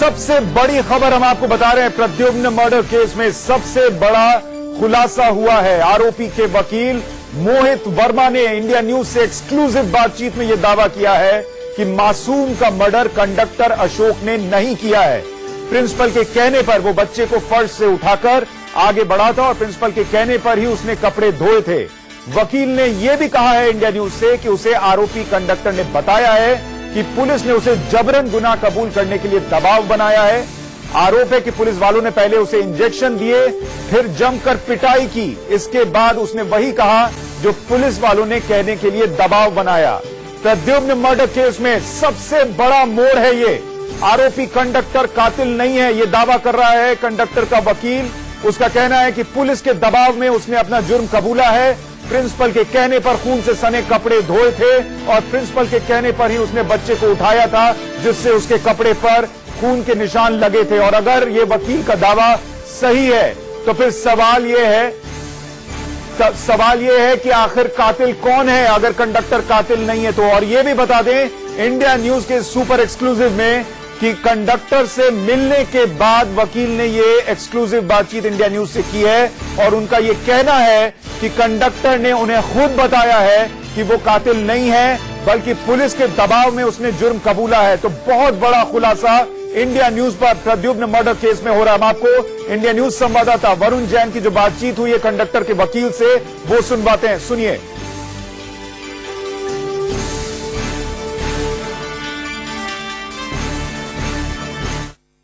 सबसे बड़ी खबर हम आपको बता रहे हैं, प्रद्युम्न मर्डर केस में सबसे बड़ा खुलासा हुआ है। आरोपी के वकील मोहित वर्मा ने इंडिया न्यूज़ से एक्सक्लूसिव बातचीत में यह दावा किया है कि मासूम का मर्डर कंडक्टर अशोक ने नहीं किया है। प्रिंसिपल के कहने पर वो बच्चे को फर्श से उठाकर आगे बढ़ा था और प्रिंसिपल के कहने पर ही उसने कपड़े धोए थे। वकील ने यह भी कहा है इंडिया न्यूज़ से कि उसे आरोपी कंडक्टर ने बताया है कि पुलिस ने उसे जबरन गुना कबूल करने के लिए दबाव बनाया है। आरोप है कि पुलिस वालों ने पहले उसे इंजेक्शन दिए, फिर जमकर पिटाई की। इसके बाद उसने वही कहा जो पुलिस वालों ने कहने के लिए दबाव बनाया। प्रद्युम्न मर्डर केस में सबसे बड़ा मोड़ है ये। आरोपी कंडक्टर कातिल नहीं है, ये दावा कर रहा है कंडक्टर का वकील। उसका कहना है कि पुलिस के दबाव में उसने अपना जुर्म कबूला है। प्रिंसिपल के कहने पर खून से सने कपड़े धोए थे और प्रिंसिपल के कहने पर ही उसने बच्चे को उठाया था, जिससे उसके कपड़े पर खून के निशान लगे थे। और अगर ये वकील का दावा सही है तो फिर सवाल ये है सवाल ये है कि आखिर कातिल कौन है? अगर कंडक्टर कातिल नहीं है तो और ये भी बता दें, इंडिया न्यूज़ के सुपर एक्सक्लूसिव में कि कंडक्टर से मिलने के बाद वकील ने ये एक्सक्लूसिव बातचीत इंडिया न्यूज़ से की है और उनका ये कहना है कि कंडक्टर ने उन्हें खुद बताया है कि वो कातिल नहीं है, बल्कि पुलिस के दबाव में उसने जुर्म कबूला है। तो बहुत बड़ा खुलासा इंडिया न्यूज़ पर प्रद्युम्न मर्डर केस में हो रहा है। हम आपको इंडिया न्यूज़ संवाददाता वरुण जैन की जो बातचीत हुई है कंडक्टर के वकील से, वो सुनवाते हैं सुनिए।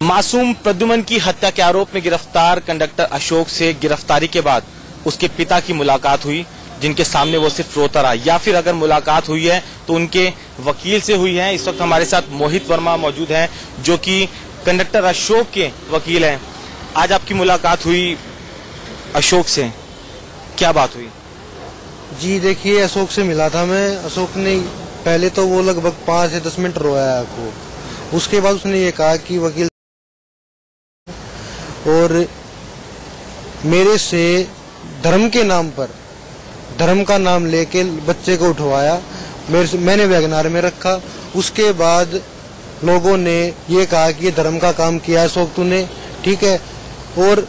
मासूम प्रद्युमन की हत्या के आरोप में गिरफ़्तार कंडक्टर अशोक से गिरफ्तारी के बाद उसके पिता की मुलाकात हुई, जिनके सामने वो सिर्फ़ रोता रहा। या फिर अगर मुलाकात हुई है तो उनके वकील से हुई है। इस वक्त हमारे साथ मोहित वर्मा मौजूद हैं, जो कि कंडक्टर अशोक के वकील हैं। आज आपकी मुलाकात हुई अशोक से। क्या बात हुई? जी, देखिए, अशोक से मिला था मैं। अशोक ने पहले तो वो लगभग पाँच से दस मिनट रोया को उसके बाद उसने ये कहा कि वकील और मेरे से धर्म के नाम पर धर्म का नाम लेके बच्चे को उठवाया मेरे से, मैंने वैगनार में रखा। उसके बाद लोगों ने ये कहा कि ये धर्म का काम किया है शोक तूने ठीक है। और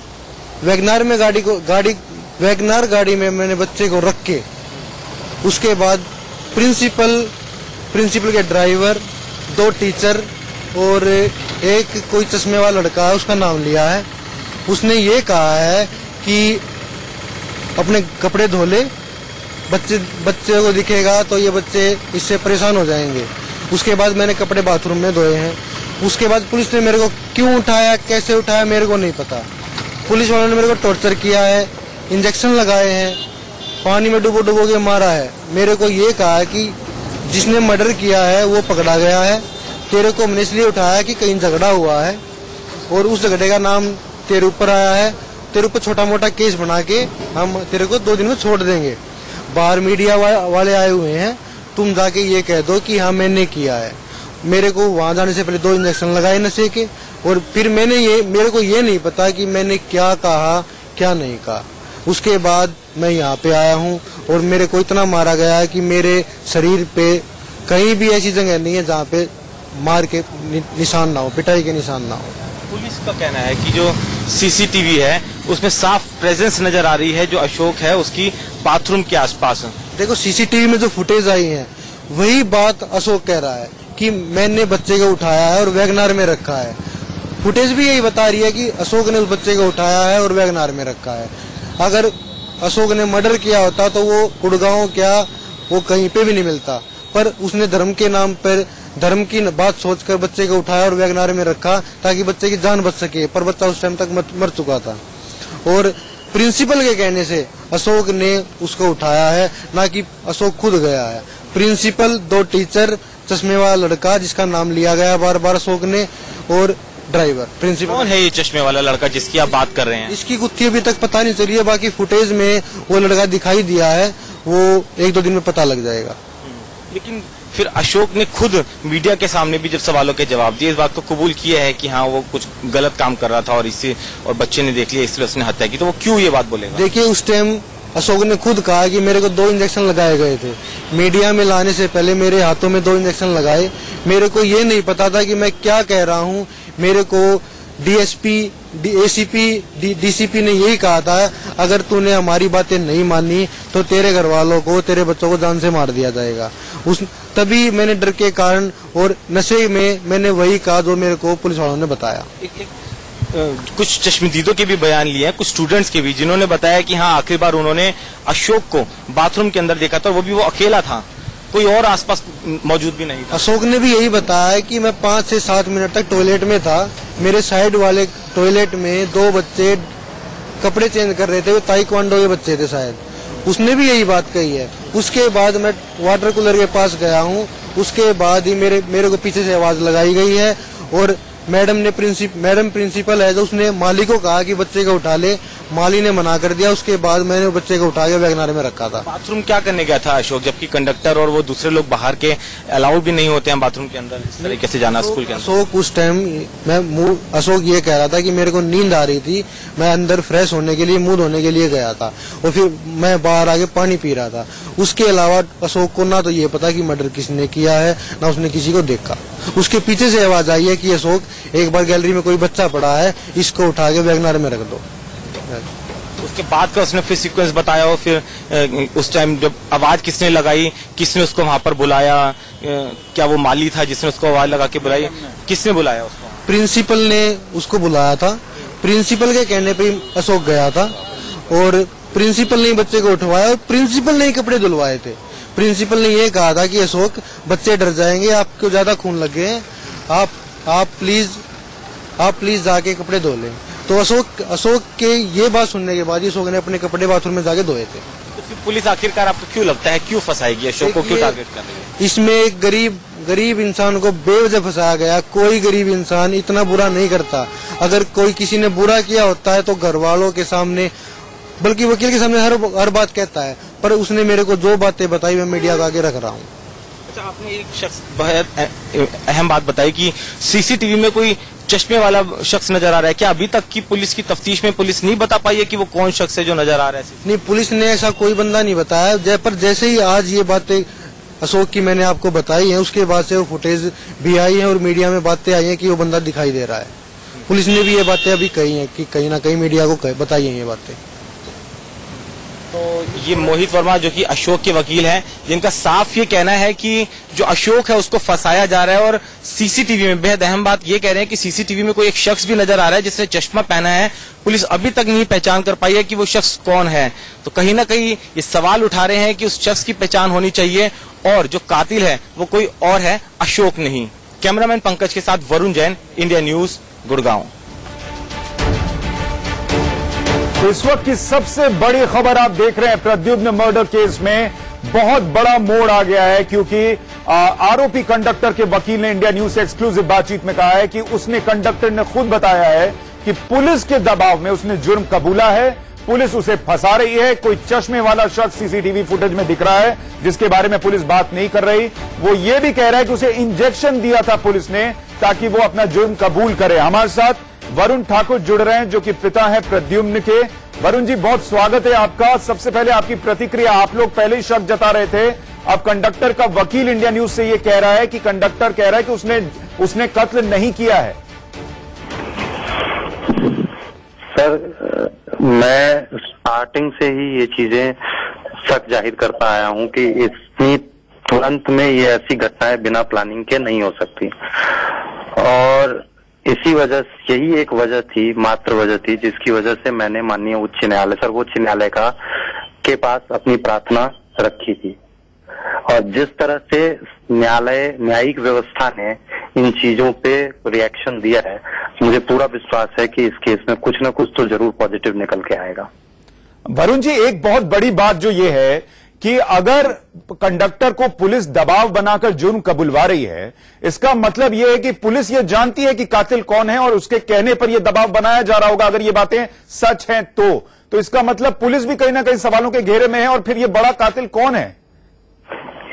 वैगनार में गाड़ी को गाड़ी वैगनार गाड़ी में मैंने बच्चे को रख के उसके बाद प्रिंसिपल प्रिंसिपल के ड्राइवर दो टीचर और एक कोई चश्मे वाला लड़का है उसका नाम लिया है। उसने ये कहा है कि अपने कपड़े धो ले बच्चे बच्चे को दिखेगा तो ये बच्चे इससे परेशान हो जाएँगे। उसके बाद मैंने कपड़े बाथरूम में धोए हैं। उसके बाद पुलिस ने मेरे को क्यों उठाया, कैसे उठाया, मेरे को नहीं पता। पुलिस वालों ने मेरे को टॉर्चर किया है, इंजेक्शन लगाए हैं, पानी में डुबो डुबो के मारा है। मेरे को ये कहा कि जिसने मर्डर किया है, वो पकड़ा गया है। तेरे को हमने इसलिए उठाया कि कहीं झगड़ा हुआ है और उस झगड़े का नाम तेरे ऊपर आया है, तेरे ऊपर छोटा मोटा केस बना के हम तेरे को दो दिन में छोड़ देंगे। बाहर मीडिया वाले आए हुए हैं, तुम जाके ये कह दो कि हाँ मैंने किया है। मेरे को वहाँ जाने से पहले दो इंजेक्शन लगाए नशे के, और फिर मैंने ये, मेरे को ये नहीं पता कि मैंने क्या कहा, क्या नहीं कहा। उसके बाद मैं यहाँ पे आया हूँ, और मेरे को इतना मारा गया है कि मेरे शरीर पे कहीं भी ऐसी जगह नहीं है जहाँ पे मार के निशान ना हो, पिटाई के निशान ना हो। पुलिस का कहना है कि जो सीसीटीवी है, उसमें साफ़ प्रेजेंस नज़र आ रही है, जो अशोक है, उसकी बाथरूम के आसपास। देखो, सीसीटीवी में जो फुटेज आई है, वही बात अशोक कह रहा है कि मैंने बच्चे को उठाया है और वैगनार में रखा है। फुटेज भी यही बता रही है कि अशोक ने उस बच्चे को उठाया है और वैगनार में रखा है। अगर अशोक ने मर्डर किया होता तो वो गुड़गांव क्या, वो कहीं पे भी नहीं मिलता। पर उसने धर्म के नाम पर धर्म की बात सोचकर बच्चे को उठाया और वैगनार में रखा ताकि बच्चे की जान बच सके पर बच्चा उस टाइम तक मर चुका था। और प्रिंसिपल के कहने से अशोक ने उसको उठाया है ना कि अशोक खुद गया है। प्रिंसिपल दो टीचर चश्मे वाला लड़का जिसका नाम लिया गया बार बार अशोक ने और ड्राइवर प्रिंसिपल कौन है ये चश्मे वाला लड़का जिसकी आप बात कर रहे हैं? इसकी गुत्थी अभी तक पता नहीं चली है बाकी फुटेज में वो लड़का दिखाई दिया है वो एक दो दिन में पता लग जाएगा। लेकिन फिर अशोक ने खुद मीडिया के सामने भी जब सवालों के जवाब दिए, इस बात को कबूल किया है कि हाँ वो कुछ गलत काम कर रहा था और इससे, और बच्चे ने देख लिया, इसलिए उसने हत्या की। तो वो क्यों ये बात बोलेगा? देखिए, उस टाइम अशोक ने खुद कहा कि मेरे को दो इंजेक्शन लगाए गए थे। मीडिया में लाने से पहले मेरे हाथों में दो इंजेक्शन लगाए। मेरे को ये नहीं पता था कि मैं क्या कह रहा हूँ। मेरे को डीएसपी एसीपी डीसीपी ने यही कहा था, अगर तूने हमारी बातें नहीं मानी तो तेरे घर वालों को, तेरे बच्चों को जान से मार दिया जाएगा। उस तभी मैंने डर के कारण और नशे में मैंने वही कहा जो मेरे को पुलिस वालों ने बताया। एक, एक, कुछ चश्मदीदों के भी बयान लिए हैं कुछ स्टूडेंट्स के भी जिन्होंने बताया कि हाँ आखिरी बार उन्होंने अशोक को बाथरूम के अंदर देखा था वो भी वो अकेला था। कोई और आसपास मौजूद भी नहीं था। अशोक ने भी यही बताया कि मैं पाँच से सात मिनट तक टॉयलेट में था। मेरे साइड वाले टॉयलेट में दो बच्चे कपड़े चेंज कर रहे थे वो ताइक्वांडो के बच्चे थे शायद। उसने भी यही बात कही है। उसके बाद मैं वाटर कूलर के पास गया हूँ। उसके बाद ही मेरे मेरे को पीछे से आवाज़ लगाई गई है और मैडम ने प्रिंसिप मैडम प्रिंसिपल है तो उसने मालिक को कहा कि बच्चे को उठा ले। माली ने मना कर दिया उसके बाद मैंने बच्चे को उठा के वैगनार में रखा था। बाथरूम क्या करने गया था अशोक जबकि कंडक्टर और वो दूसरे लोग बाहर के अलाउड भी नहीं होते हैं बाथरूम के अंदर इस तरीके से जाना स्कूल के अंदर? अशोक उस टाइम मैं अशोक ये कह रहा था कि मेरे को नींद आ रही थी मैं अंदर फ्रेश होने के लिए मुँह धोने के लिए गया था। और फिर मैं बाहर आके पानी पी रहा था। उसके अलावा अशोक को ना तो ये पता कि मर्डर किसने किया है ना उसने किसी को देखा। उसके पीछे से आवाज़ आई है कि अशोक एक बार गैलरी में कोई बच्चा पड़ा है इसको उठा के वैगनार में रख दो। उसके बाद का उसने फिर सीक्वेंस बताया और फिर उस टाइम जब आवाज़ किसने लगाई, किसने उसको वहाँ पर बुलाया क्या वो माली था जिसने उसको आवाज़ लगा के बुलाई, किसने बुलाया उसको? प्रिंसिपल ने उसको बुलाया था। प्रिंसिपल के कहने पे अशोक गया था और प्रिंसिपल ने बच्चे को उठवाया और प्रिंसिपल ने ही कपड़े धुलवाए थे। प्रिंसिपल ने ये कहा था कि अशोक, बच्चे डर जाएँगे, आपको ज़्यादा खून लग गए आप आप प्लीज़ आप प्लीज़ जाके कपड़े धो लें। तो अशोक अशोक के ये बात सुनने के बाद अशोक ने अपने कपड़े बाथरूम में जाके धोए थे। तो पुलिस आखिरकार आपको क्यों लगता है? क्यों फंसाएगी? अशोक को क्यों टारगेट कर रही है? इसमें एक गरीब गरीब इंसान को बेवजह फंसाया गया। कोई गरीब इंसान इतना बुरा नहीं करता। अगर कोई किसी ने बुरा किया होता है तो घर वालों के सामने बल्कि वकील के सामने हर हर बात कहता है। पर उसने मेरे को जो बातें बताई मैं मीडिया का आगे रख रहा हूँ। अच्छा आपने एक शख्स बहुत अहम बात बताई कि सीसीटीवी में कोई चश्मे वाला शख्स नज़र आ रहा है। क्या अभी तक की पुलिस की तफ्तीश में पुलिस नहीं बता पाई है कि वो कौन शख्स है जो नज़र आ रहा है नहीं, पुलिस ने ऐसा कोई बंदा नहीं बताया। जय पर जैसे ही आज ये बातें अशोक की मैंने आपको बताई है, उसके बाद से वो फुटेज भी आई है और मीडिया में बातें आई है की वो बंदा दिखाई दे रहा है। पुलिस ने भी ये बातें अभी कही है की कहीं ना कहीं मीडिया को बताई है ये बातें। तो ये मोहित वर्मा जो कि अशोक के वकील हैं, जिनका साफ़ ये कहना है कि जो अशोक है, उसको फंसाया जा रहा है और सीसीटीवी में बेहद अहम बात ये कह रहे हैं कि सीसीटीवी में कोई एक शख्स भी नज़र आ रहा है जिसने चश्मा पहना है। पुलिस अभी तक नहीं पहचान कर पाई है कि वो शख्स कौन है। तो कहीं ना कहीं ये सवाल उठा रहे हैं कि उस शख्स की पहचान होनी चाहिए और जो कातिल है, वो कोई और है, अशोक नहीं। कैमरामैन पंकज के साथ वरुण जैन, इंडिया न्यूज़, गुड़गांव। इस वक्त की सबसे बड़ी खबर आप देख रहे हैं, प्रद्युम्न मर्डर केस में बहुत बड़ा मोड़ आ गया है, क्योंकि आरोपी कंडक्टर के वकील ने इंडिया न्यूज़ से एक्सक्लूसिव बातचीत में कहा है कि उसने कंडक्टर ने खुद बताया है कि पुलिस के दबाव में उसने जुर्म कबूला है, पुलिस उसे फंसा रही है, कोई चश्मे वाला शख्स सीसीटीवी फुटेज में दिख रहा है, जिसके बारे में पुलिस बात नहीं कर रही। वो ये भी कह रहा है कि उसे इंजेक्शन दिया था पुलिस ने, ताकि वो अपना जुर्म कबूल करे। हमारे साथ वरुण ठाकुर जुड़ रहे हैं, जो कि पिता है प्रद्युम्न के। वरुण जी, बहुत स्वागत है आपका। सबसे पहले आपकी प्रतिक्रिया, आप लोग पहले ही शक जता रहे थे। अब कंडक्टर का वकील इंडिया न्यूज़ से ये कह रहा है कि कंडक्टर कह रहा है कि उसने उसने कत्ल नहीं किया है। सर, मैं स्टार्टिंग से ही ये चीज़ें शक ज़ाहिर करता आया हूँ कि इतनी तुरंत में ये ऐसी घटनाएँ बिना प्लानिंग के नहीं हो सकती। और इसी वजह यही एक वजह थी, मात्र वजह थी, जिसकी वजह से मैंने माननीय उच्च न्यायालय सर्वोच्च न्यायालय का के पास अपनी प्रार्थना रखी थी। और जिस तरह से न्यायालय न्यायिक व्यवस्था ने इन चीज़ों पे रिएक्शन दिया है, मुझे पूरा विश्वास है कि इस केस में कुछ न कुछ तो ज़रूर पॉजिटिव निकल के आएगा। वरुण जी, एक बहुत बड़ी बात जो ये है कि अगर कंडक्टर को पुलिस दबाव बनाकर जुर्म कबुलवा रही है, इसका मतलब यह है कि पुलिस यह जानती है कि कातिल कौन है और उसके कहने पर यह दबाव बनाया जा रहा होगा, अगर ये बातें सच हैं तो। तो इसका मतलब पुलिस भी कहीं ना कहीं सवालों के घेरे में है और फिर यह बड़ा कातिल कौन है?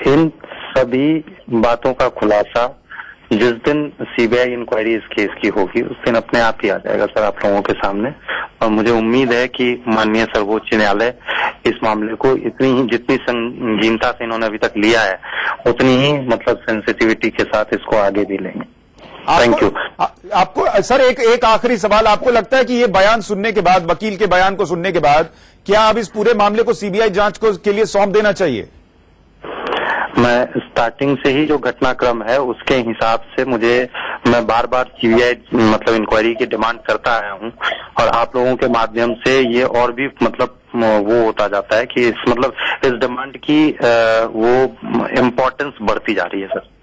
इन सभी बातों का खुलासा जिस दिन सीबीआई इंक्वायरी इस केस की होगी उस दिन अपने आप ही आ जाएगा सर आप लोगों के सामने। और मुझे उम्मीद है कि माननीय सर्वोच्च न्यायालय इस मामले को इतनी ही जितनी संगीनता से इन्होंने अभी तक लिया है उतनी ही मतलब सेंसिटिविटी के साथ इसको आगे भी लेंगे। थैंक यू आपको सर एक एक आखिरी सवाल। आपको लगता है कि ये बयान सुनने के बाद वकील के बयान को सुनने के बाद क्या अब इस पूरे मामले को सीबीआई जाँच को के लिए सौंप देना चाहिए? मैं स्टार्टिंग से ही जो घटनाक्रम है, उसके हिसाब से मुझे, मैं बार बार सीबीआई मतलब इंक्वायरी की डिमांड करता आया हूँ। और आप लोगों के माध्यम से ये और भी मतलब वो होता जाता है कि इस मतलब इस डिमांड की वो इम्पोर्टेंस बढ़ती जा रही है, सर।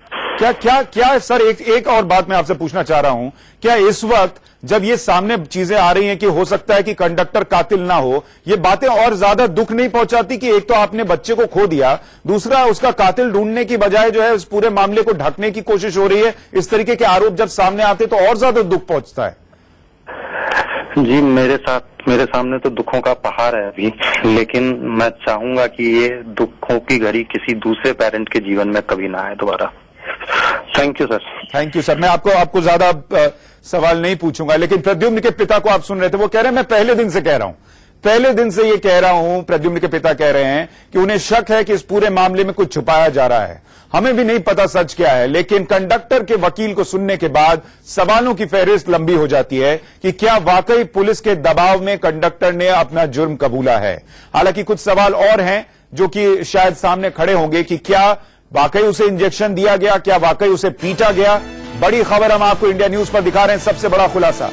क्या क्या क्या, सर, एक एक और बात मैं आपसे पूछना चाह रहा हूँ। क्या इस वक्त जब ये सामने चीज़ें आ रही हैं कि हो सकता है कि कंडक्टर कातिल ना हो, ये बातें और ज़्यादा दुख नहीं पहुंचाती कि एक तो आपने बच्चे को खो दिया, दूसरा उसका कातिल ढूँढने की बजाय जो है उस पूरे मामले को ढकने की कोशिश हो रही है, इस तरीके के आरोप जब सामने आते तो और ज़्यादा दुख पहुँचता है? जी, मेरे साथ, मेरे सामने तो दुखों का पहाड़ है अभी, लेकिन मैं चाहूँगा कि ये दुखों की घड़ी किसी दूसरे पेरेंट के जीवन में कभी ना आए दोबारा। Thank you sir thank you sir मैं आपको आपको ज़्यादा सवाल नहीं पूछूँगा, लेकिन प्रद्युम्न के पिता को आप सुन रहे थे, वो कह रहे हैं, मैं पहले दिन से कह रहा हूँ। पहले दिन से ये कह रहा हूँ, प्रद्युम्न के पिता कह रहे हैं, कि उन्हें शक है कि इस पूरे मामले में कुछ छुपाया जा रहा है। हमें भी नहीं पता सच क्या है, लेकिन कंडक्टर के वकील को सुनने के बाद सवालों की फहरिस्त लंबी हो जाती है, कि क्या वाकई पुलिस के दबाव में कंडक्टर ने अपना जुर्म कबूला है? हालाँकि कुछ सवाल और हैं, जो कि शायद सामने खड़े होंगे, कि क्या वाकई उसे इंजेक्शन दिया गया, क्या वाकई उसे पीटा गया? बड़ी खबर हम आपको इंडिया न्यूज़ पर दिखा रहे हैं, सबसे बड़ा खुलासा।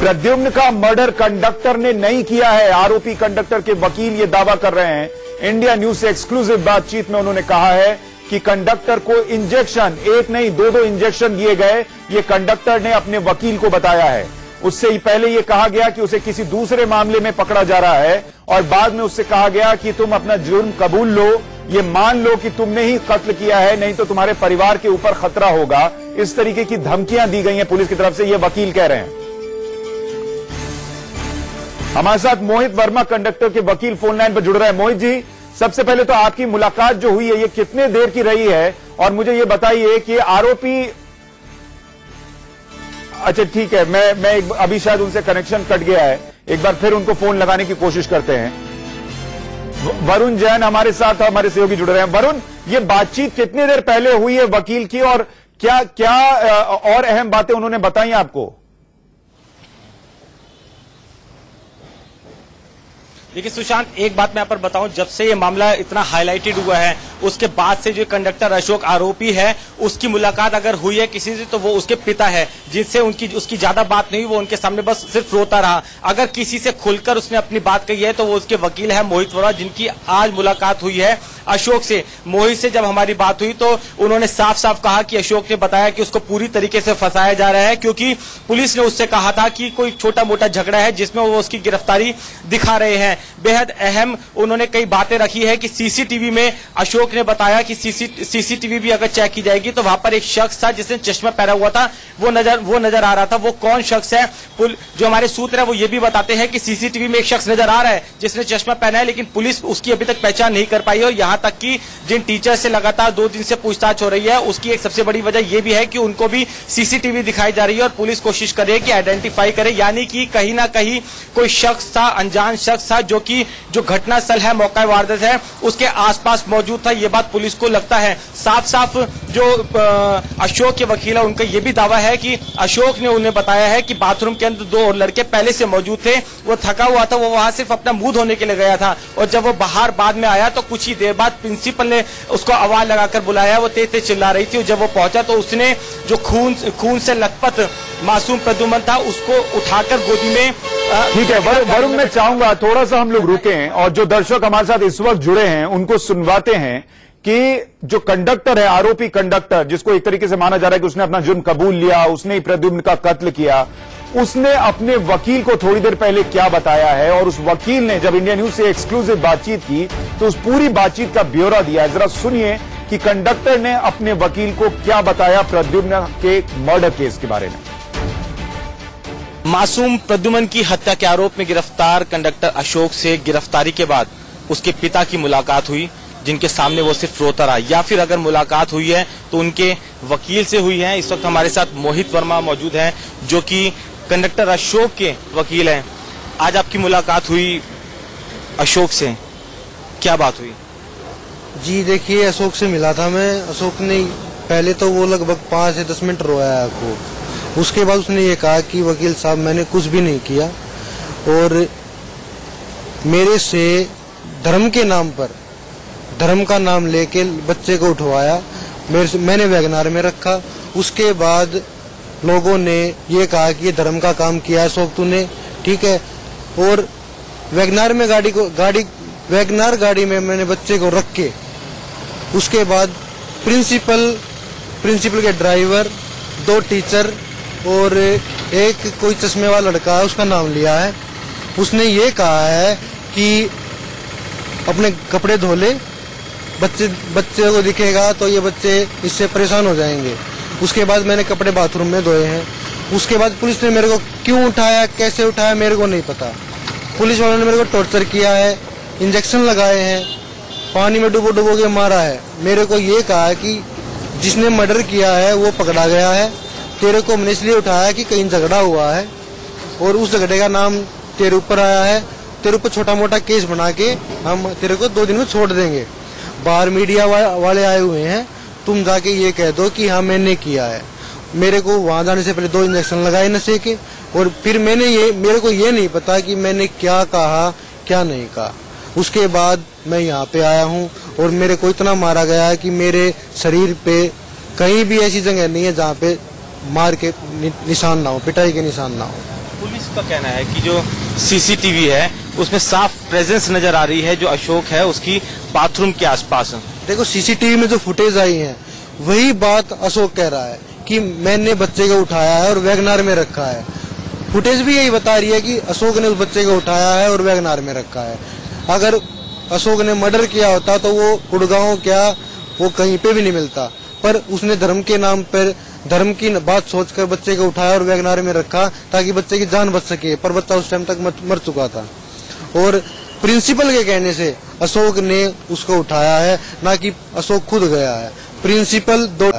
प्रद्युम्न का मर्डर कंडक्टर ने नहीं किया है, आरोपी कंडक्टर के वकील ये दावा कर रहे हैं। इंडिया न्यूज़ से एक्सक्लूसिव बातचीत में उन्होंने कहा है कि कंडक्टर को इंजेक्शन, एक नहीं दो दो इंजेक्शन दिए गए, ये कंडक्टर ने अपने वकील को बताया है। उससे ही पहले यह कहा गया कि उसे किसी दूसरे मामले में पकड़ा जा रहा है और बाद में उससे कहा गया कि तुम अपना जुर्म कबूल लो, ये मान लो कि तुमने ही कत्ल किया है, नहीं तो तुम्हारे परिवार के ऊपर खतरा होगा। इस तरीके की धमकियाँ दी गई हैं पुलिस की तरफ़ से, ये वकील कह रहे हैं। हमारे साथ मोहित वर्मा, कंडक्टर के वकील, फ़ोन लाइन पर जुड़ रहे हैं। मोहित जी, सबसे पहले तो आपकी मुलाकात जो हुई है, ये कितने देर की रही है? और मुझे ये बताइए कि आरोपी अच्छा ठीक है मैं मैं एक, अभी शायद उनसे कनेक्शन कट गया है। एक बार फिर उनको फ़ोन लगाने की कोशिश करते हैं। वरुण जैन हमारे साथ हमारे सहयोगी जुड़ रहे हैं। वरुण ये बातचीत कितनी देर पहले हुई है वकील की और क्या क्या और अहम बातें उन्होंने बताई आपको? देखिए सुशांत एक बात मैं यहाँ पर बताऊँ जब से ये मामला इतना हाईलाइटेड हुआ है उसके बाद से जो कंडक्टर अशोक आरोपी है, उसकी मुलाकात अगर हुई है किसी से तो वो उसके पिता है जिससे उनकी, उसकी ज़्यादा बात नहीं वो उनके सामने बस सिर्फ़ रोता रहा। अगर किसी से खुलकर उसने अपनी बात कही है तो वो उसके वकील है मोहित वोरा, जिनकी आज मुलाकात हुई है अशोक से। मोहित से जब हमारी बात हुई तो उन्होंने साफ़ साफ़ कहा कि अशोक ने बताया कि उसको पूरी तरीके से फंसाया जा रहा है, क्योंकि पुलिस ने उससे कहा था कि कोई छोटा मोटा झगड़ा है, जिसमें वो उसकी गिरफ्तारी दिखा रहे हैं। बेहद अहम उन्होंने कई बातें रखी है कि सीसीटीवी में अशोक ने बताया कि सीसीटीवी भी अगर चेक की जाएगी तो वहाँ पर एक शख्स था जिसने चश्मा पहना हुआ था। वो नज़र वो नज़र आ रहा था। वो कौन शख्स है? पुल- जो हमारे सूत्र है, वो ये भी बताते हैं कि सीसीटीवी में एक शख्स नज़र आ रहा है, जिसने चश्मा पहना है, लेकिन पुलिस उसकी अभी तक पहचान नहीं कर पाई और यहाँ तक की जिन टीचर से लगातार दो दिन से पूछताछ हो रही है, उसकी एक सबसे बड़ी वजह यह भी है कि उनको भी सीसीटीवी दिखाई जा रही है और पुलिस कोशिश कर रही है कि आइडेंटिफाई करे। यानी कि कहीं ना कहीं कोई शख्स था, अनजान शख्स था, जो कि, जो घटनास्थल है, मौका वारदात है, उसके आसपास मौजूद था। ये बात पुलिस को लगता है। साफ़ साफ़ जो अशोक के वकील है उनका ये भी दावा है कि अशोक ने उन्हें बताया है कि बाथरूम के अंदर दो और लड़के पहले से मौजूद थे। वो थका हुआ था वो वहाँ सिर्फ़ अपना मुँह धोने के लिए गया था। और जब वो बाहर बाद में आया तो कुछ ही देर बाद प्रिंसिपल ने उसको आवाज़ लगाकर बुलाया। वो तेज तेज चिल्ला रही थी और जब वो पहुँचा तो उसने जो खून खून से लथपथ मासूम प्रदुमन था उसको उठाकर गोदी में ठीक है वरुण वरुण मैं चाहूँगा थोड़ा सा हम लोग रुकें और जो दर्शक हमारे साथ इस वक्त जुड़े हैं उनको सुनवाते हैं। कि जो कंडक्टर है आरोपी कंडक्टर जिसको एक तरीके से माना जा रहा है कि उसने अपना जुर्म कबूल लिया, उसने ही प्रद्युम्न का कत्ल किया, उसने अपने वकील को थोड़ी देर पहले क्या बताया है? और उस वकील ने जब इंडिया न्यूज़ से एक्सक्लूसिव बातचीत की तो उस पूरी बातचीत का ब्यौरा दिया जरा सुनिए कि कंडक्टर ने अपने वकील को क्या बताया प्रद्युम्न के मर्डर केस के बारे में। मासूम प्रद्युमन की हत्या के आरोप में गिरफ़्तार कंडक्टर अशोक से गिरफ्तारी के बाद उसके पिता की मुलाकात हुई। जिनके सामने वो सिर्फ़ रोता रहा। या फिर अगर मुलाकात हुई है तो उनके वकील से हुई है। इस वक्त हमारे साथ मोहित वर्मा मौजूद हैं, जो कि कंडक्टर अशोक के वकील हैं। आज आपकी मुलाकात हुई अशोक से। क्या बात हुई? जी, देखिए, अशोक से मिला था मैं। अशोक ने पहले तो वो लगभग पाँच से दस मिनट रोया को। उसके बाद उसने ये कहा कि, वकील साहब, मैंने कुछ भी नहीं किया। और मेरे से धर्म के नाम पर धर्म का नाम लेके बच्चे को उठवाया, मेरे मैंने वैगनार में रखा। उसके बाद लोगों ने ये कहा कि ये धर्म का काम किया है शोक तूने। ठीक है? और वैगनार में गाड़ी को गाड़ी वैगनार गाड़ी में मैंने बच्चे को रख। के उसके बाद प्रिंसिपल प्रिंसिपल के ड्राइवर, दो टीचर और एक कोई चश्मे वाला लड़का है, उसका नाम लिया है। उसने ये कहा है कि अपने कपड़े धो ले बच्चे बच्चे को दिखेगा तो ये बच्चे इससे परेशान हो जाएँगे। उसके बाद मैंने कपड़े बाथरूम में धोए हैं। उसके बाद पुलिस ने मेरे को क्यों उठाया, कैसे उठाया, मेरे को नहीं पता। पुलिस वालों ने मेरे को टॉर्चर किया है इंजेक्शन लगाए हैं, पानी में डुबो डुबो के मारा है। मेरे को ये कहा कि जिसने मर्डर किया है, वो पकड़ा गया है। तेरे को हमने इसलिए उठाया कि कहीं झगड़ा हुआ है और उस झगड़े का नाम तेरे ऊपर आया है। तेरे ऊपर छोटा मोटा केस बना के हम तेरे को दो दिन में छोड़ देंगे। बाहर मीडिया वा, वाले आए हुए हैं तुम जाके ये कह दो कि हाँ मैंने किया है। मेरे को वहाँ जाने से पहले दो इंजेक्शन लगाए नशे के और फिर मैंने ये मेरे को ये नहीं पता कि मैंने क्या कहा क्या नहीं कहा। उसके बाद मैं यहाँ पे आया हूँ और मेरे को इतना मारा गया है कि मेरे शरीर पे कहीं भी ऐसी जगह नहीं है जहाँ पे मार के निशान ना हो पिटाई के निशान ना हो। पुलिस का कहना है कि जो सीसीटीवी है उसमें साफ़ प्रेजेंस नज़र आ रही है जो अशोक है, उसकी बाथरूम के आसपास। देखो सीसीटीवी में जो फुटेज आई है, वही बात अशोक कह रहा है कि मैंने बच्चे को उठाया है और वैगनार में रखा है। फुटेज भी यही बता रही है कि अशोक ने उस बच्चे को उठाया है और वैगनार में रखा है। अगर अशोक ने मर्डर किया होता तो वो गुड़गांव क्या, वो कहीं पे भी नहीं मिलता। पर उसने धर्म के नाम पर, धर्म की बात सोचकर बच्चे को उठाया और वैगनार में रखा ताकि बच्चे की जान बच सके, पर बच्चा उस टाइम तक मर चुका था। और प्रिंसिपल के कहने से अशोक ने उसको उठाया है ना कि अशोक खुद गया है। प्रिंसिपल दो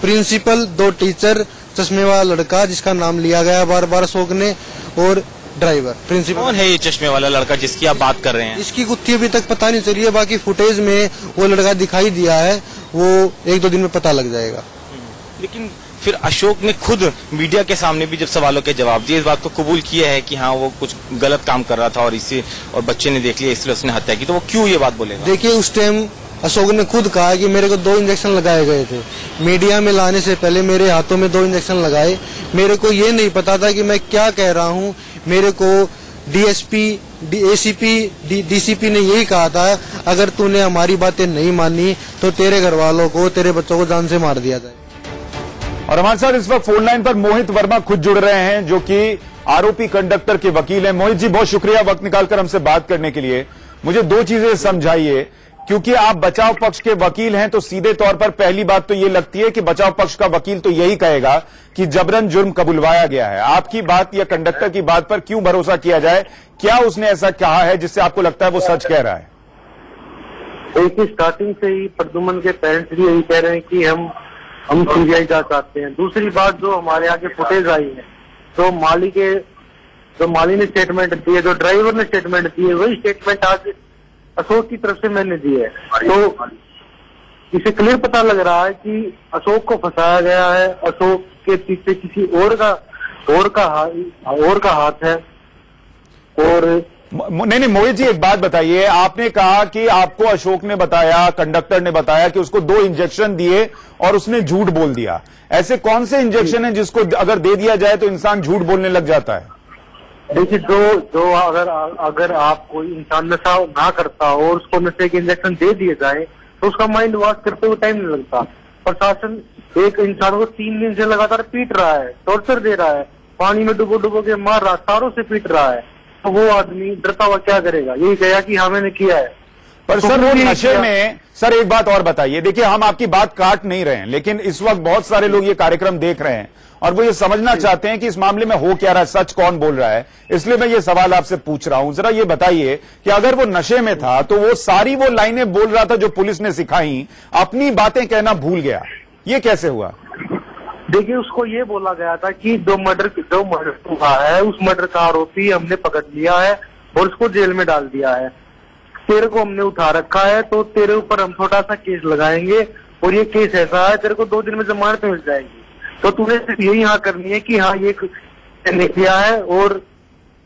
प्रिंसिपल दो टीचर चश्मे वाला लड़का जिसका नाम लिया गया बार बार अशोक ने और ड्राइवर प्रिंसिपल। कौन है ये चश्मे वाला लड़का जिसकी आप बात कर रहे हैं? इसकी गुत्थी अभी तक पता नहीं चली है बाकी फुटेज में वो लड़का दिखाई दिया है वो एक दो दिन में पता लग जाएगा। लेकिन फिर अशोक ने खुद मीडिया के सामने भी जब सवालों के जवाब दिए, इस बात को कबूल किया है कि हाँ वो कुछ गलत काम कर रहा था और इसे, और बच्चे ने देख लिया, इसलिए उसने हत्या की। तो वो क्यों ये बात बोलेगा? देखिए, उस टाइम अशोक ने खुद कहा कि मेरे को दो इंजेक्शन लगाए गए थे। मीडिया में लाने से पहले मेरे हाथों में दो इंजेक्शन लगाए। मेरे को ये नहीं पता था कि मैं क्या कह रहा हूँ। मेरे को डीएसपी एसीपी डीसीपी ने यही कहा था, अगर तूने हमारी बातें नहीं मानी तो तेरे घर वालों को, तेरे बच्चों को जान से मार दिया जाए और हमारे साथ इस वक्त फ़ोन लाइन पर मोहित वर्मा खुद जुड़ रहे हैं, जो कि आरोपी कंडक्टर के वकील हैं। मोहित जी, बहुत शुक्रिया वक्त निकालकर हमसे बात करने के लिए। मुझे दो चीज़ें समझाइए। क्योंकि आप बचाव पक्ष के वकील हैं तो सीधे तौर पर पहली बात तो ये लगती है कि बचाव पक्ष का वकील तो यही कहेगा कि जबरन जुर्म कबुलवाया गया है। आपकी बात या कंडक्टर की बात पर क्यों भरोसा किया जाए? क्या उसने ऐसा कहा है जिससे आपको लगता है वो सच कह रहा है? देखिए स्टार्टिंग से ही प्रदुमन के पेरेंट्स भी यही कह रहे हैं कि हम हम सीबीआई जा चाहते हैं। दूसरी बात जो हमारे आगे फुटेज आई है तो माली के जो माली ने स्टेटमेंट दी है जो ड्राइवर ने स्टेटमेंट दी है वही स्टेटमेंट आज अशोक की तरफ़ से मैंने दी है। तो इसे क्लियर पता लग रहा है कि अशोक को फंसाया गया है। अशोक के पीछे किसी और का और का और का हाथ है। और नहीं नहीं, मोहित जी, एक बात बताइए। आपने कहा कि आपको अशोक ने बताया, कंडक्टर ने बताया कि उसको दो इंजेक्शन दिए और उसने झूठ बोल दिया। ऐसे कौन से इंजेक्शन है जिसको अगर दे दिया जाए तो इंसान झूठ बोलने लग जाता है? देखिए, जो जो अगर अगर आप कोई इंसान नशा ना करता हो और उसको नशे के इंजेक्शन दे दिए जाए तो उसका माइंड वॉश करते हुए टाइम नहीं लगता। प्रशासन एक इंसान को तीन दिन से लगातार पीट रहा है टॉर्चर दे रहा है, पानी में डुबो डुबो के मार रहा है, तारों से पीट रहा है। तो वो आदमी डरता हुआ क्या करेगा? यही कहेगा कि हाँ मैंने किया है। पर तो सर वो नशे में सर एक बात और बताइए। देखिए हम आपकी बात काट नहीं रहे हैं लेकिन इस वक्त बहुत सारे लोग ये कार्यक्रम देख रहे हैं और वो ये समझना चाहते हैं कि इस मामले में हो क्या रहा है सच कौन बोल रहा है? इसलिए मैं ये सवाल आपसे पूछ रहा हूँ। जरा ये बताइए कि अगर वो नशे में था तो वो सारी वो लाइनें बोल रहा था जो पुलिस ने सिखाई अपनी बातें कहना भूल गया। ये कैसे हुआ? देखिए, उसको ये बोला गया था कि जो मर्डर जो मर्डर हुआ है, उस मर्डर का आरोपी हमने पकड़ लिया है और उसको जेल में डाल दिया है। तेरे को हमने उठा रखा है तो तेरे ऊपर हम छोटा सा केस लगाएँगे और ये केस ऐसा है, तेरे को दो दिन में जमानत मिल जाएगी। तो तूने सिर्फ़ यही हाँ करनी है कि हाँ ये किया है और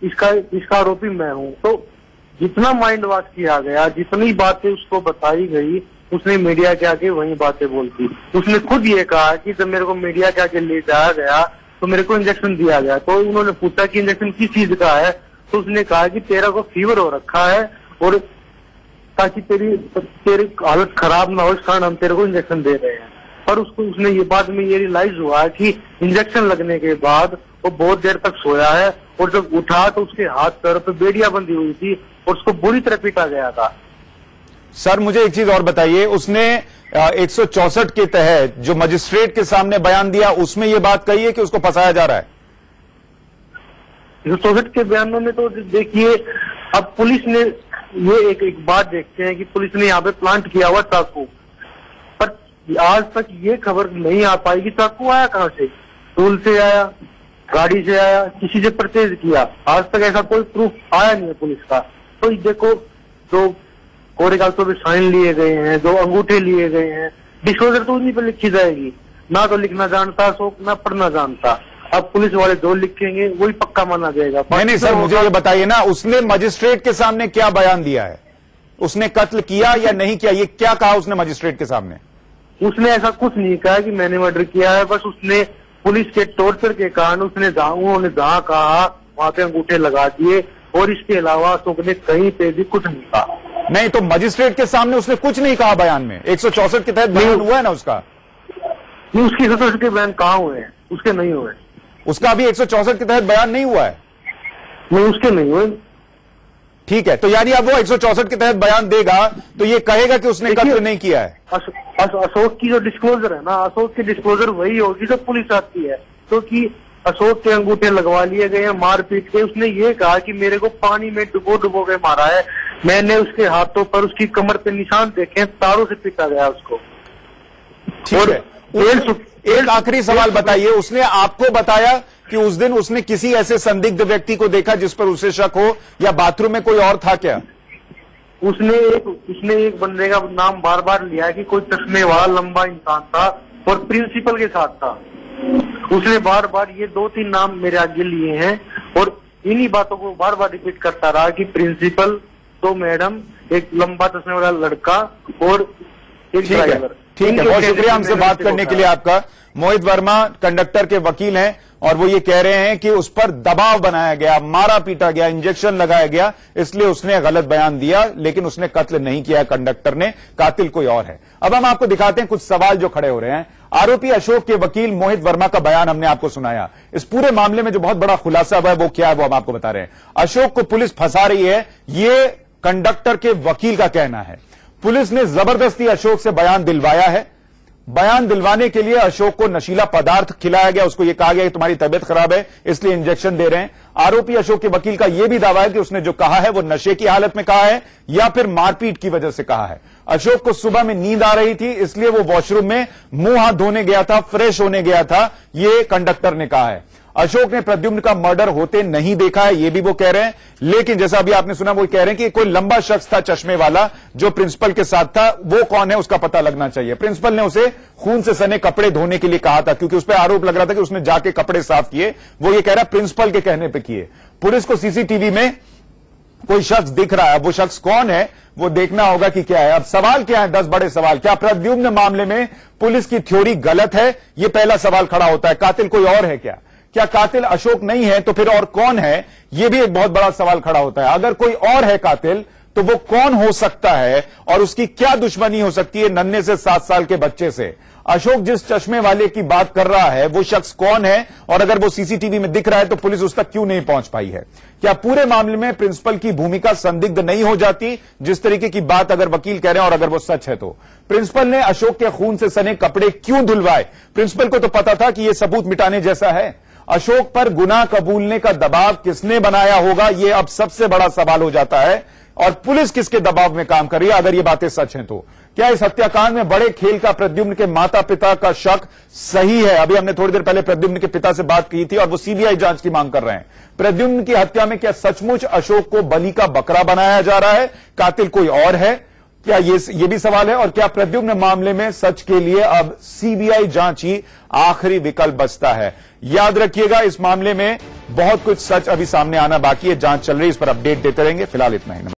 इसका इसका आरोपी मैं हूँ। तो जितना माइंड वॉश किया गया, जितनी बातें उसको बताई गई उसने मीडिया के आगे वही बातें बोलती। उसने खुद ये कहा कि जब मेरे को मीडिया के आगे ले जाया गया तो मेरे को इंजेक्शन दिया गया। तो उन्होंने पूछा कि इंजेक्शन किस चीज़ का है? तो उसने कहा कि तेरा को फीवर हो रखा है और ताकि तेरी तेरी हालत खराब ना हो, इस कारण हम तेरे को इंजेक्शन दे रहे हैं। पर उसको, उसने ये बाद में ये रियलाइज़ हुआ कि इंजेक्शन लगने के बाद वो बहुत देर तक सोया है और जब उठा तो उसके हाथ, पैर पे बेड़िया बंधी हुई थी और उसको बुरी तरह पीटा गया था। सर, मुझे एक चीज़ और बताइए। उसने एक के तहत जो मजिस्ट्रेट के सामने बयान दिया, उसमें यह बात कही है कि उसको फंसाया जा रहा है? चौसठ के बयानों में तो देखिए, अब पुलिस ने ये एक एक बात देखते हैं कि पुलिस ने यहाँ पे प्लांट किया हुआ चाकू। पर आज तक ये खबर नहीं आ पाई कि चाकू आया कहाँ से। टूल से आया, गाड़ी से आया, किसी से परचेज किया। आज तक ऐसा कोई प्रूफ आया नहीं है पुलिस का। तो देखो, जो कोरे कागजों पे साइन लिए गए हैं जो अंगूठे लिए गए हैं। डिस्क्लोजर तो उन्हीं पर लिखी जाएगी। ना तो लिखना जानता शोक ना पढ़ना जानता। अब पुलिस वाले जो लिखेंगे वही पक्का माना जाएगा। नहीं नहीं सर मुझे ये बताइए ना उसने मजिस्ट्रेट के सामने क्या बयान दिया है? उसने कत्ल किया या नहीं किया? ये क्या कहा उसने मजिस्ट्रेट के सामने? उसने ऐसा कुछ नहीं कहा कि मैंने मर्डर किया है बस उसने पुलिस के टॉर्चर के कारण उसने उन्होंने जहाँ कहा वहाँ पे अंगूठे लगा दिए और इसके अलावा अशोक ने कहीं पे भी कुछ नहीं कहा। नहीं तो मजिस्ट्रेट के सामने उसने कुछ नहीं कहा बयान में। एक के तहत बयान हुआ है ना उसका? नहीं उसकी एक के बयान कहाँ हुए हैं? उसके नहीं हुए। उसका अभी एक के तहत बयान नहीं हुआ है? नहीं उसके नहीं हुए। ठीक है तो यानी अब वो एक के तहत बयान देगा तो ये कहेगा कि उसने कत्ल नहीं किया है। अशोक की जो डिस्क्लोजर है ना अशोक की डिस्क्लोजर वही होगी जो पुलिस आती है। क्योंकि तो अशोक के अंगूठे लगवा लिए गए हैं मार पीट के उसने ये कहा कि मेरे को पानी में डुबो डुबो के मारा है। मैंने उसके हाथों पर उसकी कमर पे निशान देखे तारों से पीटा गया उसको। ठीक है। एक आखिरी सवाल बताइए। उसने आपको बताया कि उस दिन उसने किसी ऐसे संदिग्ध व्यक्ति को देखा जिस पर उसे शक हो या बाथरूम में कोई और था क्या? उसने एक उसने एक बंदे का नाम बार बार लिया कि कोई चश्मे वाला लंबा इंसान था और प्रिंसिपल के साथ था। उसने बार बार ये दो तीन नाम मेरे आगे लिए हैं और इन्हीं बातों को बार बार रिपीट करता रहा कि प्रिंसिपल तो मैडम एक लंबा चश्मे वाला लड़का और एक ड्राइवर ठीक है बहुत शुक्रिया हमसे बात करने के लिए आपका। मोहित वर्मा कंडक्टर के वकील हैं और वो ये कह रहे हैं कि उस पर दबाव बनाया गया मारा पीटा गया इंजेक्शन लगाया गया इसलिए उसने गलत बयान दिया लेकिन उसने कत्ल नहीं किया कंडक्टर ने कातिल कोई और है। अब हम आपको दिखाते हैं कुछ सवाल जो खड़े हो रहे हैं। आरोपी अशोक के वकील मोहित वर्मा का बयान हमने आपको सुनाया। इस पूरे मामले में जो बहुत बड़ा खुलासा हुआ है वो क्या है वो हम आपको बता रहे हैं। अशोक को पुलिस फंसा रही है ये कंडक्टर के वकील का कहना है। पुलिस ने ज़बरदस्ती अशोक से बयान दिलवाया है। बयान दिलवाने के लिए अशोक को नशीला पदार्थ खिलाया गया, उसको यह कहा गया कि तुम्हारी तबियत खराब है, इसलिए इंजेक्शन दे रहे हैं। आरोपी अशोक के वकील का यह भी दावा है कि उसने जो कहा है, वो नशे की हालत में कहा है या फिर मारपीट की वजह से कहा है। अशोक को सुबह में नींद आ रही थी, इसलिए वो वॉशरूम में मुँह हाथ धोने गया था, फ्रेश होने गया था यह कंडक्टर ने कहा है। अशोक ने प्रद्युम्न का मर्डर होते नहीं देखा है, ये भी वो कह रहे हैं। लेकिन जैसा अभी आपने सुना, वो कह रहे हैं कि कोई लंबा शख्स था चश्मे वाला, जो प्रिंसिपल के साथ था, वो कौन है, उसका पता लगना चाहिए। प्रिंसिपल ने उसे खून से सने कपड़े धोने के लिए कहा था, क्योंकि उस पर आरोप लग रहा था कि उसने जाके कपड़े साफ़ किए। वो ये कह रहा है, प्रिंसिपल के कहने पर किए। पुलिस को सीसीटीवी में कोई शख्स दिख रहा है। वो शख्स कौन है, वो देखना होगा कि क्या है। अब सवाल क्या है, दस बड़े सवाल। क्या प्रद्युम्न मामले में पुलिस की थ्योरी गलत है? ये पहला सवाल खड़ा होता है। कातिल कोई और है क्या? क्या कातिल अशोक नहीं है तो फिर और कौन है? यह भी एक बहुत बड़ा सवाल खड़ा होता है। अगर कोई और है कातिल तो वो कौन हो सकता है और उसकी क्या दुश्मनी हो सकती है नन्हे से सात साल के बच्चे से? अशोक जिस चश्मे वाले की बात कर रहा है, वो शख्स कौन है? और अगर वो सीसीटीवी में दिख रहा है तो पुलिस उस तक क्यों नहीं पहुँच पाई है? क्या पूरे मामले में प्रिंसिपल की भूमिका संदिग्ध नहीं हो जाती? जिस तरीके की बात अगर वकील कह रहे हैं और अगर वो सच है तो। प्रिंसिपल ने अशोक के खून से सने कपड़े क्यों धुलवाए? प्रिंसिपल को तो पता था कि यह सबूत मिटाने जैसा है। अशोक पर गुना कबूलने का दबाव किसने बनाया होगा यह अब सबसे बड़ा सवाल हो जाता है। और पुलिस किसके दबाव में काम कर रही है, अगर ये बातें सच हैं तो। क्या इस हत्याकांड में बड़े खेल का प्रद्युम्न के माता पिता का शक सही है? अभी हमने थोड़ी देर पहले प्रद्युम्न के पिता से बात की थी और वो सीबीआई जाँच की मांग कर रहे हैं। प्रद्युम्न की हत्या में क्या सचमुच अशोक को बलि का बकरा बनाया जा रहा है? कातिल कोई और है? क्या ये ये भी सवाल है? और क्या प्रद्युम्न मामले में सच के लिए अब सीबीआई जाँच ही आखिरी विकल्प बचता है? याद रखिएगा, इस मामले में बहुत कुछ सच अभी सामने आना बाकी है। जाँच चल रही है, इस पर अपडेट देते रहेंगे। फ़िलहाल इतना ही।